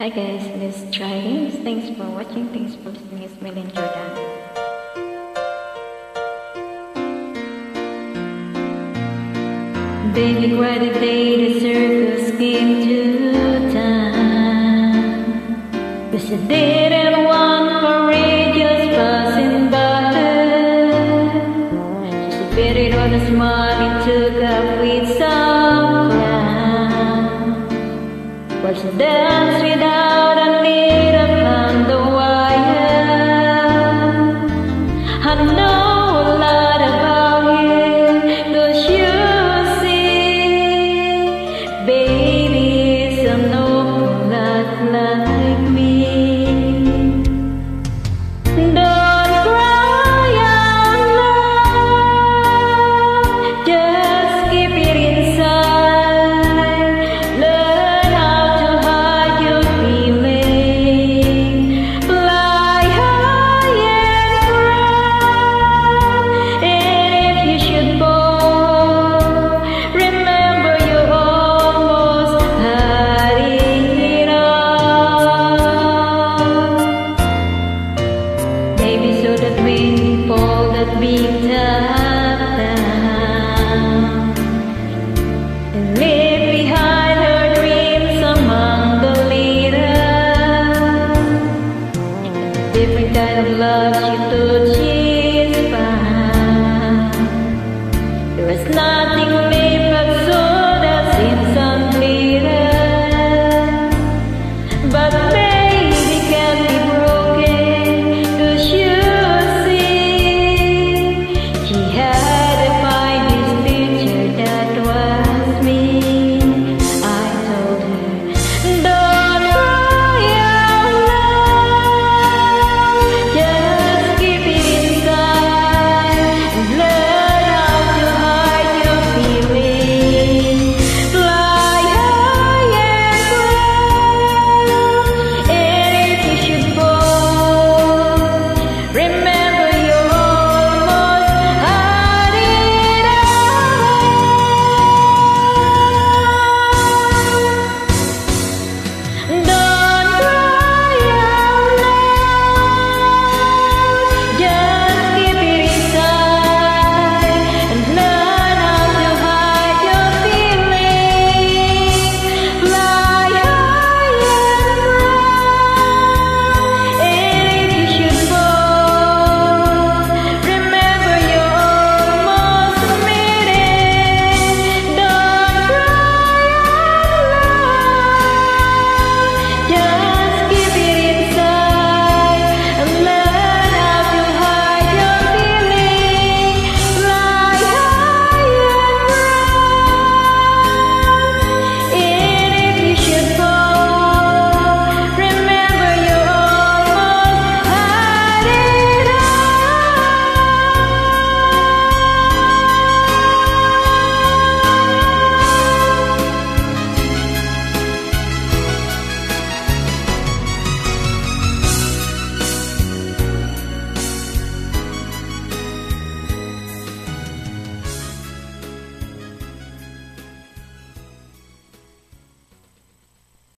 Hi guys, this is Try Games. Thanks for watching. Thanks for listening. It's Melin Jordan. Baby, why a day the circus came to town? Cause I didn't want parade just passing by. She spit on a smile